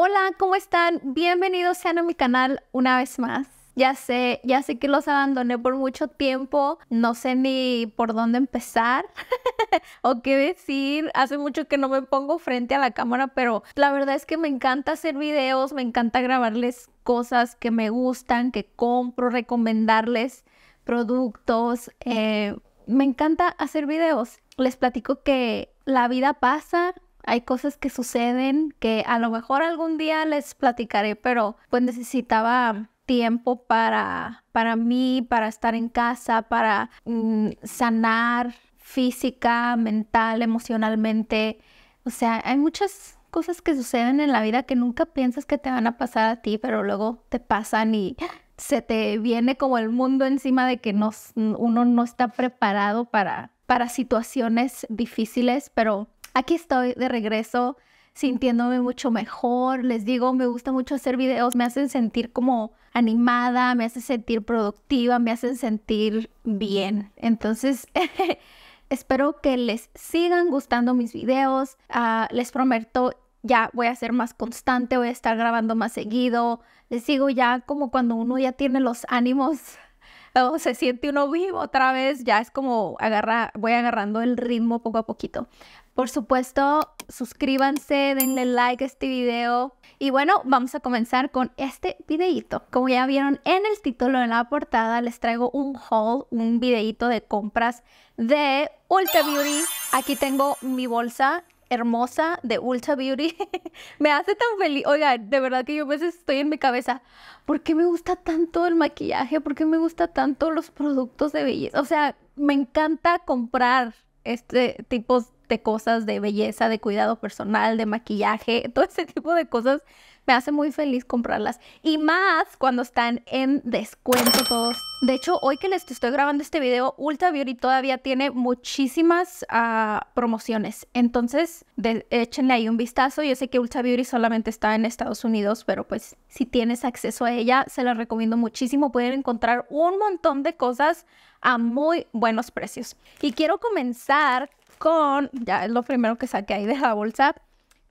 Hola, ¿cómo están? Bienvenidos sean a mi canal una vez más. Ya sé, ya sé que los abandoné por mucho tiempo, no sé ni por dónde empezar o qué decir. Hace mucho que no me pongo frente a la cámara, pero la verdad es que me encanta hacer videos, me encanta grabarles cosas que me gustan, que compro, recomendarles productos. Eh, me encanta hacer videos. Les platico que la vida pasa, hay cosas que suceden que a lo mejor algún día les platicaré, pero pues necesitaba tiempo para, para mí, para estar en casa, para mm, sanar física, mental, emocionalmente. O sea, hay muchas cosas que suceden en la vida que nunca piensas que te van a pasar a ti, pero luego te pasan y se te viene como el mundo encima de que uno no está preparado para, para situaciones difíciles, pero Aquí estoy de regreso sintiéndome mucho mejor. Les digo, me gusta mucho hacer videos, me hacen sentir como animada, me hacen sentir productiva, me hacen sentir bien. Entonces, espero que les sigan gustando mis videos. Ah, les prometo, ya voy a ser más constante, voy a estar grabando más seguido. Les digo ya como cuando uno ya tiene los ánimos o se siente uno vivo otra vez, ya es como agarra, voy agarrando el ritmo poco a poquito. Por supuesto, suscríbanse, denle like a este video. Y bueno, vamos a comenzar con este videito. Como ya vieron en el título, en la portada, les traigo un haul, un videito de compras de Ulta Beauty. Aquí tengo mi bolsa hermosa de Ulta Beauty. me hace tan feliz. Oiga, de verdad que yo a veces estoy en mi cabeza. ¿Por qué me gusta tanto el maquillaje? ¿Por qué me gusta tanto los productos de belleza? O sea, me encanta comprar este tipo de cosas de belleza, de cuidado personal, de maquillaje, todo ese tipo de cosas me hace muy feliz comprarlas. Y más cuando están en descuento todos. De hecho, hoy que les estoy grabando este video, Ulta Beauty todavía tiene muchísimas ah, promociones. Entonces, échenle ahí un vistazo. Yo sé que Ulta Beauty solamente está en Estados Unidos, pero pues si tienes acceso a ella, se la recomiendo muchísimo. Pueden encontrar un montón de cosas a muy buenos precios. Y quiero comenzar con, ya es lo primero que saqué ahí de la bolsa.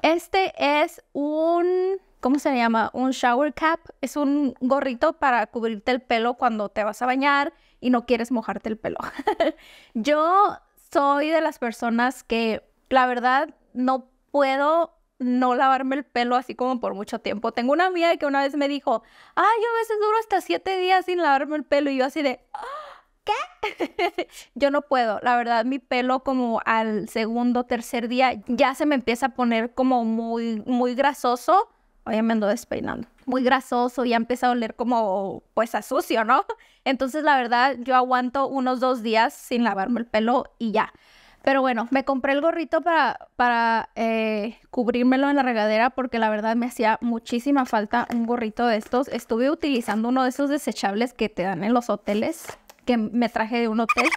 Este es un, ¿cómo se llama? Un shower cap. Es un gorrito para cubrirte el pelo cuando te vas a bañar y no quieres mojarte el pelo. Yo soy de las personas que, la verdad, no puedo no lavarme el pelo así como por mucho tiempo. Tengo una amiga que una vez me dijo, ay, yo a veces duro hasta siete días sin lavarme el pelo y yo así de... ¡Ah! ¿Qué? Yo no puedo, la verdad, mi pelo como al segundo, tercer día ya se me empieza a poner como muy, muy grasoso. Oye, me ando despeinando. Muy grasoso, ya empieza a oler como, pues, a sucio, ¿no? Entonces, la verdad, yo aguanto unos dos días sin lavarme el pelo y ya. Pero bueno, me compré el gorrito para, para eh, cubrírmelo en la regadera porque la verdad me hacía muchísima falta un gorrito de estos. Estuve utilizando uno de esos desechables que te dan en los hoteles que me traje de un hotel,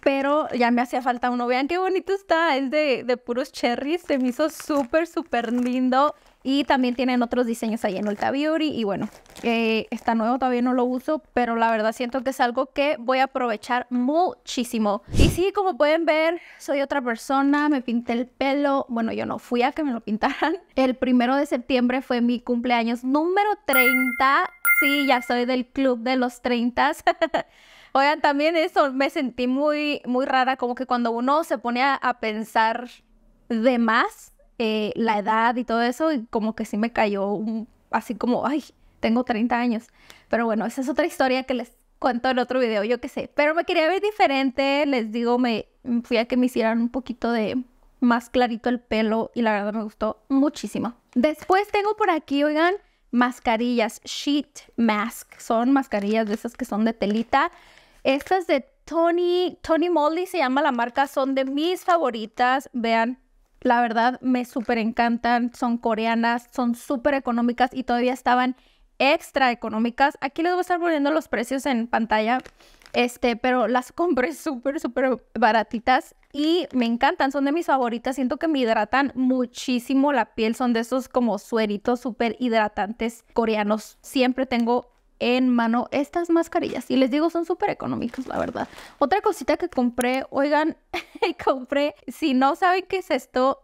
pero ya me hacía falta uno. Vean qué bonito está, es de, de puros cherries, se me hizo súper, súper lindo. Y también tienen otros diseños ahí en Ulta Beauty. Y bueno, eh, está nuevo, todavía no lo uso, pero la verdad siento que es algo que voy a aprovechar muchísimo. Y sí, como pueden ver, soy otra persona, me pinté el pelo. Bueno, yo no fui a que me lo pintaran. El primero de septiembre fue mi cumpleaños número 30. Sí, ya soy del club de los 30. Oigan, también eso me sentí muy, muy rara, como que cuando uno se pone a, pensar de más eh, la edad y todo eso, y como que sí me cayó así como, ay, tengo 30 años. Pero bueno, esa es otra historia que les cuento en otro video, yo qué sé. Pero me quería ver diferente, les digo, me fui a que me hicieran un poquito de más clarito el pelo y la verdad me gustó muchísimo. Después tengo por aquí, oigan, mascarillas, sheet mask. Son mascarillas de esas que son de telita. Estas de Tony, Tony Moly se llama la marca, son de mis favoritas. Vean, la verdad me súper encantan, son coreanas, son súper económicas y todavía estaban extra económicas. Aquí les voy a estar poniendo los precios en pantalla, este, pero las compré súper, súper baratitas y me encantan, son de mis favoritas. Siento que me hidratan muchísimo la piel, son de esos como sueritos súper hidratantes coreanos. Siempre tengo en mano estas mascarillas. Y les digo, son súper económicas, la verdad. Otra cosita que compré, oigan, compré, si no saben qué es esto,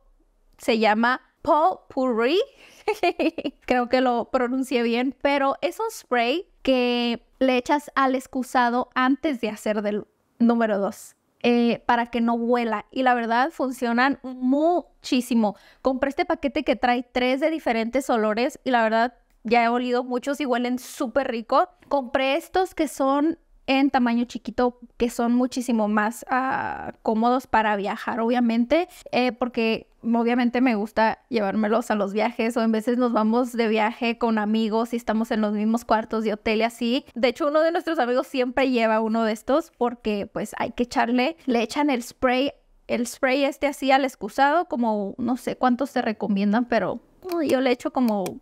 se llama Potpourri. Creo que lo pronuncié bien, pero es un spray que le echas al excusado antes de hacer del número 2. Eh, para que no huela. Y la verdad funcionan muchísimo. Compré este paquete que trae tres de diferentes olores y la verdad ya he olido muchos y huelen súper rico. Compré estos que son en tamaño chiquito que son muchísimo más uh, cómodos para viajar, obviamente, eh, porque obviamente me gusta llevármelos a los viajes o en veces nos vamos de viaje con amigos y estamos en los mismos cuartos de hotel y así. De hecho, uno de nuestros amigos siempre lleva uno de estos porque pues hay que echarle, le echan el spray, el spray este así al excusado, como no sé cuántos se recomiendan, pero yo le echo como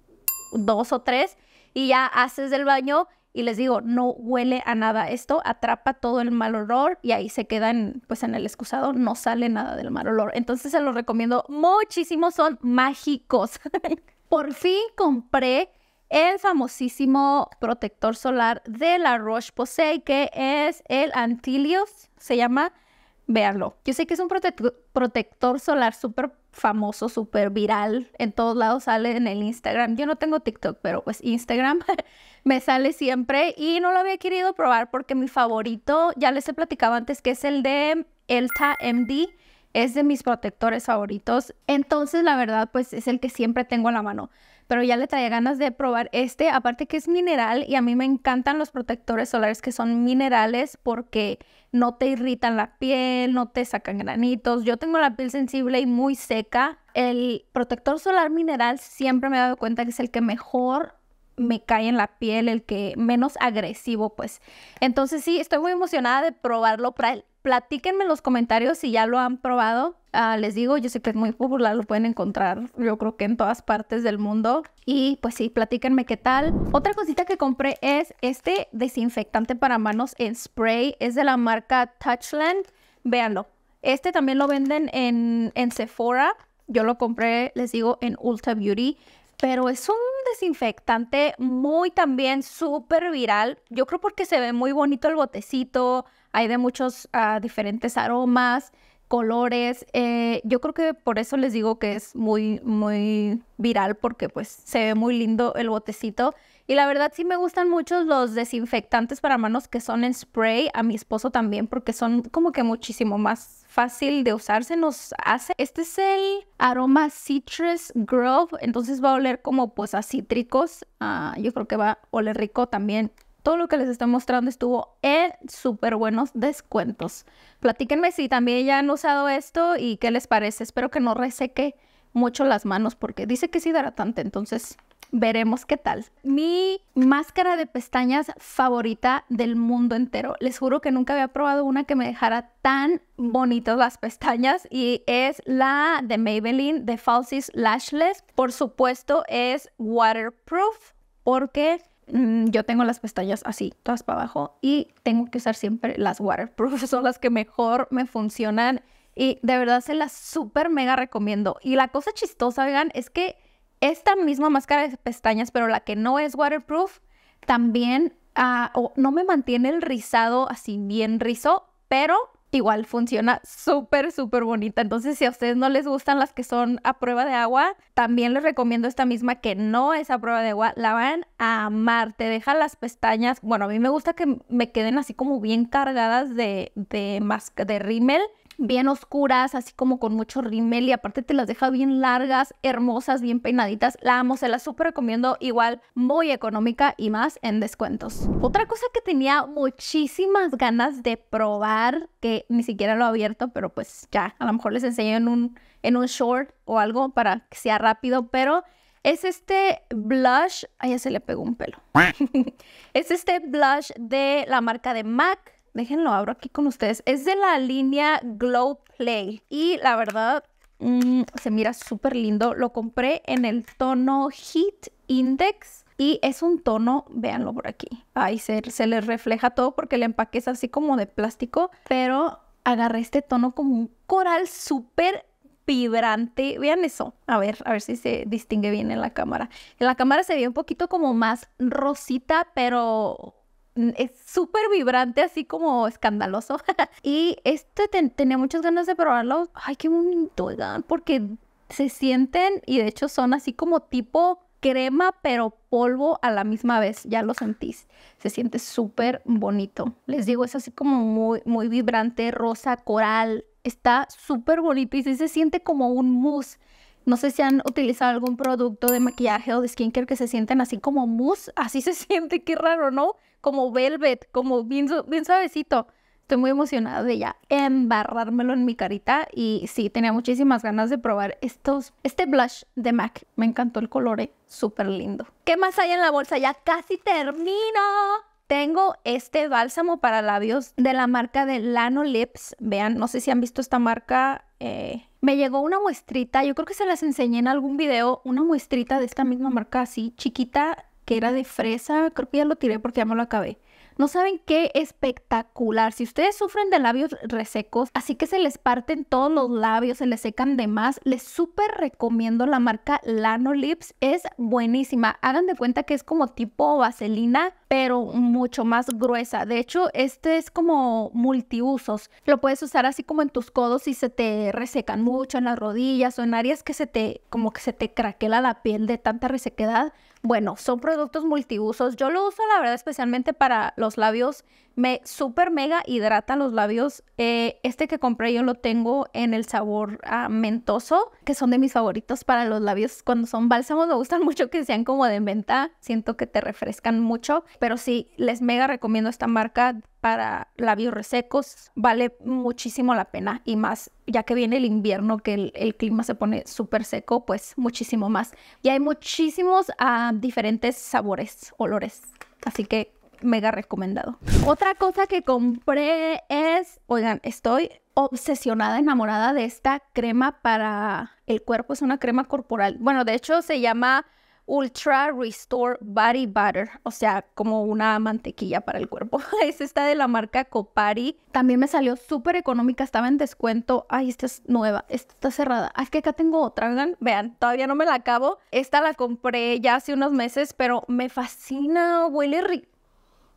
dos o tres y ya haces del baño y les digo, no huele a nada. Esto atrapa todo el mal olor y ahí se quedan, pues en el excusado no sale nada del mal olor. Entonces se los recomiendo muchísimo, son mágicos. Por fin compré el famosísimo protector solar de la Roche-Posay, que es el Antilios, se llama, véanlo. Yo sé que es un protector solar súper famoso, súper viral, en todos lados sale en el Instagram. Yo no tengo TikTok, pero pues Instagram me sale siempre y no lo había querido probar porque mi favorito, ya les he platicado antes, que es el de Elta MD, es de mis protectores favoritos. Entonces, la verdad, pues es el que siempre tengo a la mano pero ya le traía ganas de probar este, aparte que es mineral y a mí me encantan los protectores solares que son minerales porque no te irritan la piel, no te sacan granitos. Yo tengo la piel sensible y muy seca. El protector solar mineral siempre me he dado cuenta que es el que mejor me cae en la piel, el que menos agresivo, pues. Entonces sí, estoy muy emocionada de probarlo. Platíquenme en los comentarios si ya lo han probado. Ah, les digo, yo sé que es muy popular, lo pueden encontrar yo creo que en todas partes del mundo. Y pues sí, platíquenme qué tal. Otra cosita que compré es este desinfectante para manos en spray. Es de la marca Touchland. Véanlo. Este también lo venden en, en Sephora. Yo lo compré, les digo, en Ulta Beauty pero es un desinfectante muy también súper viral. Yo creo porque se ve muy bonito el botecito, hay de muchos uh, diferentes aromas, colores. Eh, yo creo que por eso les digo que es muy, muy viral porque pues se ve muy lindo el botecito. Y la verdad sí me gustan mucho los desinfectantes para manos que son en spray. A mi esposo también porque son como que muchísimo más fácil de usar. Se nos hace. Este es el aroma Citrus Grove. Entonces va a oler como pues a cítricos. Ah, yo creo que va a oler rico también. Todo lo que les estoy mostrando estuvo en súper buenos descuentos. Platíquenme si también ya han usado esto y qué les parece. Espero que no reseque mucho las manos porque dice que es hidratante. Entonces Veremos qué tal. Mi máscara de pestañas favorita del mundo entero. Les juro que nunca había probado una que me dejara tan bonitas las pestañas y es la de Maybelline de Falsies Lashless. Por supuesto es waterproof porque mm, yo tengo las pestañas así, todas para abajo y tengo que usar siempre las waterproof. Son las que mejor me funcionan y de verdad se las súper mega recomiendo. Y la cosa chistosa, vean, es que esta misma máscara de pestañas, pero la que no es waterproof, también ah, no me mantiene el rizado así bien rizo, pero igual funciona súper, súper bonita. Entonces, si a ustedes no les gustan las que son a prueba de agua, también les recomiendo esta misma que no es a prueba de agua. La van a amar. Te deja las pestañas. Bueno, a mí me gusta que me queden así como bien cargadas de, de, de rímel bien oscuras, así como con mucho rímel y aparte te las deja bien largas, hermosas, bien peinaditas. La amo, se la súper recomiendo, igual muy económica y más en descuentos. Otra cosa que tenía muchísimas ganas de probar, que ni siquiera lo he abierto, pero pues ya, a lo mejor les enseño en un, en un short o algo para que sea rápido, pero es este blush, ay ya se le pegó un pelo. es este blush de la marca de MAC Déjenlo abro aquí con ustedes. Es de la línea Glow Play. Y la verdad, mm, se mira súper lindo. Lo compré en el tono Heat Index. Y es un tono, véanlo por aquí. Ahí se, se les refleja todo porque el empaque es así como de plástico. Pero agarré este tono como un coral súper vibrante. Vean eso. A ver, a ver si se distingue bien en la cámara. En la cámara se ve un poquito como más rosita, pero es súper vibrante, así como escandaloso. y este tenía muchas ganas de probarlo. Ay, qué bonito, porque Se sienten y de hecho son así como tipo crema, pero polvo a la misma vez. Ya lo sentís. Se siente súper bonito. Les digo, es así como muy, muy vibrante, rosa, coral. Está súper bonito y se siente como un mousse. No sé si han utilizado algún producto de maquillaje o de skincare que se sienten así como mousse. Así se siente, qué raro, ¿no? Como velvet, como bien, bien suavecito. Estoy muy emocionada de ya embarrármelo en mi carita y sí, tenía muchísimas ganas de probar estos, este blush de MAC. Me encantó el color, eh, súper lindo. ¿Qué más hay en la bolsa? Ya casi termino. Tengo este bálsamo para labios de la marca de Lano Lips. Vean, no sé si han visto esta marca. Eh, me llegó una muestrita, yo creo que se las enseñé en algún video, una muestrita de esta misma marca así, chiquita, que era de fresa. Creo que ya lo tiré porque ya me lo acabé. No saben qué espectacular. Si ustedes sufren de labios resecos, así que se les parten todos los labios, se les secan de más, les súper recomiendo la marca Lano Lips. Es buenísima. Hagan de cuenta que es como tipo vaselina, pero mucho más gruesa. De hecho, este es como multiusos. Lo puedes usar así como en tus codos si se te resecan mucho en las rodillas o en áreas que se te como que se te craquela la piel de tanta resequedad. Bueno, son productos multiusos. Yo lo uso, la verdad, especialmente para los labios. Me súper mega hidrata los labios. Eh, este que compré yo lo tengo en el sabor ah, mentoso, que son de mis favoritos para los labios. Cuando son bálsamos me gustan mucho que sean como de menta. Siento que te refrescan mucho. Pero sí, les mega recomiendo esta marca para labios resecos. Vale muchísimo la pena y más ya que viene el invierno, que el, clima se pone súper seco, pues muchísimo más. Y hay muchísimos ah, diferentes sabores, olores. Así que mega recomendado. Otra cosa que compré es, oigan, estoy obsesionada, enamorada de esta crema para el cuerpo. Es una crema corporal. Bueno, de hecho se llama Ultra Restore Body Butter, o sea, como una mantequilla para el cuerpo. es esta de la marca Copari. También me salió súper económica, estaba en descuento. Ay, esta es nueva, esta está cerrada. Es que acá tengo otra, vean, vean, todavía no me la acabo. Esta la compré ya hace unos meses, pero me fascina, huele rico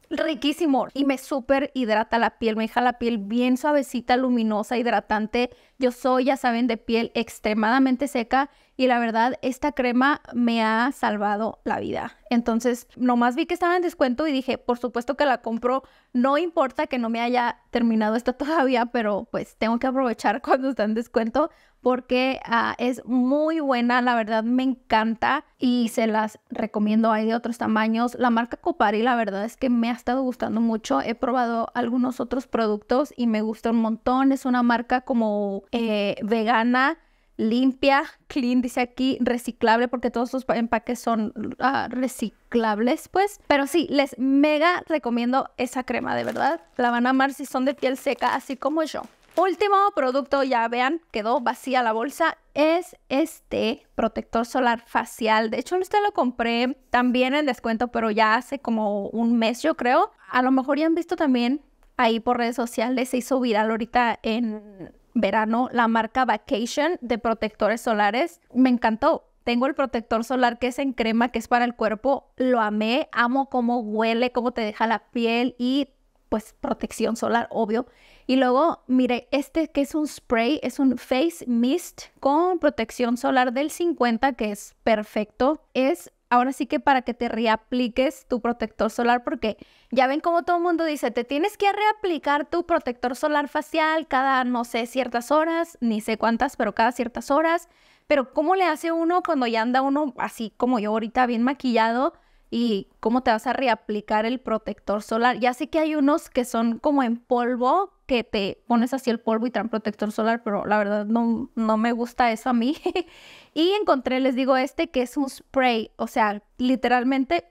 riquísimo y me súper hidrata la piel, me deja la piel bien suavecita, luminosa, hidratante. Yo soy, ya saben, de piel extremadamente seca y la verdad esta crema me ha salvado la vida. Entonces, nomás vi que estaba en descuento y dije, por supuesto que la compro, no importa que no me haya terminado esto todavía, pero pues tengo que aprovechar cuando está en descuento porque ah, es muy buena, la verdad me encanta y se las recomiendo. Hay de otros tamaños. La marca Copari, la verdad es que me ha estado gustando mucho. He probado algunos otros productos y me gusta un montón. Es una marca como eh, vegana limpia, clean, dice aquí, reciclable, porque todos sus empaques son ah, reciclables, pues. Pero sí, les mega recomiendo esa crema, de verdad. La van a amar si son de piel seca, así como yo. Último producto, ya vean, quedó vacía la bolsa, es este protector solar facial. De hecho, este lo compré también en descuento, pero ya hace como un mes, yo creo. A lo mejor ya han visto también ahí por redes sociales, se hizo viral ahorita en verano la marca Vacation de protectores solares. Me encantó. Tengo el protector solar que es en crema, que es para el cuerpo. Lo amé, amo cómo huele, cómo te deja la piel y pues protección solar, obvio. Y luego, mire, este que es un spray, es un face mist con protección solar del 50, que es perfecto. Es ahora sí que para que te reapliques tu protector solar, porque ya ven como todo el mundo dice, te tienes que reaplicar tu protector solar facial cada, no sé, ciertas horas, ni sé cuántas, pero cada ciertas horas. Pero ¿cómo le hace uno cuando ya anda uno así como yo ahorita bien maquillado? ¿Y cómo te vas a reaplicar el protector solar? Ya sé que hay unos que son como en polvo, que te pones así el polvo y traen protector solar, pero la verdad no, no me gusta eso a mí. y encontré, les digo, este que es un spray, o sea, literalmente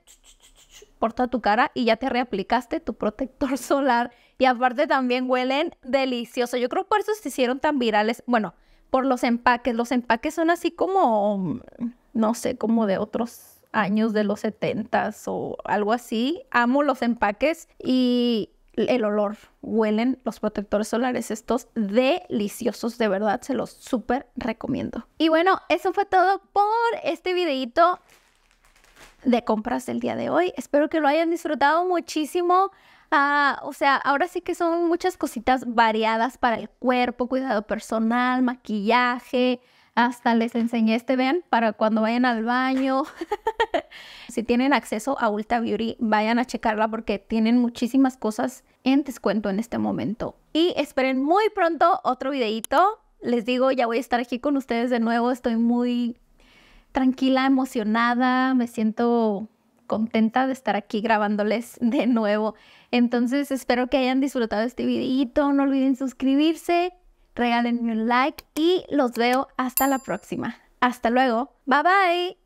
porta tu cara y ya te reaplicaste tu protector solar. Y aparte también huelen delicioso. Yo creo por eso se hicieron tan virales. Bueno, por los empaques. Los empaques son así como, no sé, como de otros años de los setentas o algo así. Amo los empaques y el olor, huelen los protectores solares estos deliciosos, de verdad, se los súper recomiendo. Y bueno, eso fue todo por este videito de compras del día de hoy. Espero que lo hayan disfrutado muchísimo. Ah, o sea, ahora sí que son muchas cositas variadas para el cuerpo, cuidado personal, maquillaje, Hasta les enseñé este, vean, para cuando vayan al baño. si tienen acceso a Ulta Beauty, vayan a checarla porque tienen muchísimas cosas en descuento en este momento. Y esperen muy pronto otro videito. Les digo, ya voy a estar aquí con ustedes de nuevo. Estoy muy tranquila, emocionada. Me siento contenta de estar aquí grabándoles de nuevo. Entonces espero que hayan disfrutado este videito. No olviden suscribirse regálenme un like y los veo hasta la próxima. Hasta luego. Bye bye.